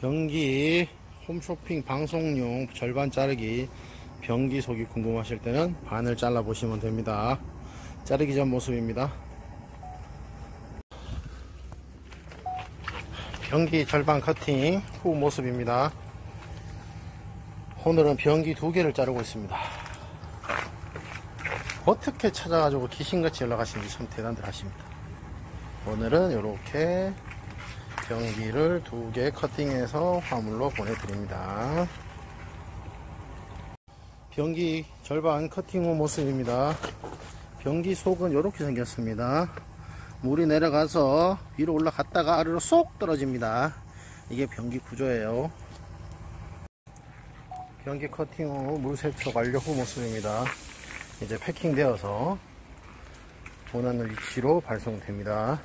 변기 홈쇼핑 방송용 절반 자르기 변기 속이 궁금하실 때는 반을 잘라 보시면 됩니다. 자르기 전 모습입니다. 변기 절반 커팅 후 모습입니다. 오늘은 변기 두 개를 자르고 있습니다. 어떻게 찾아가지고 귀신같이 연락하시는지 참 대단들 하십니다. 오늘은 이렇게 변기를 두 개 커팅해서 화물로 보내드립니다. 변기 절반 커팅 후 모습입니다. 변기 속은 이렇게 생겼습니다. 물이 내려가서 위로 올라갔다가 아래로 쏙 떨어집니다. 이게 변기 구조예요. 변기 커팅 후 물 세척 완료 후 모습입니다. 이제 패킹되어서 원하는 위치로 발송됩니다.